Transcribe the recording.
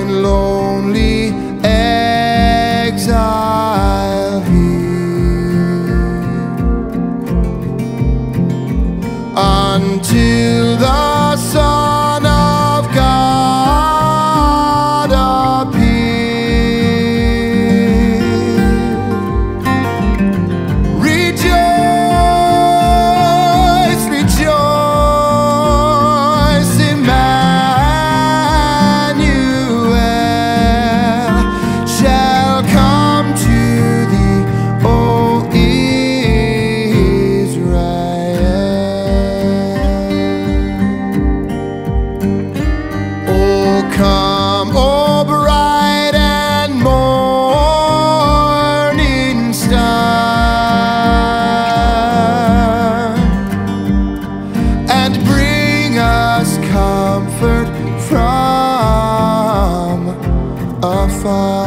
and lonely. far.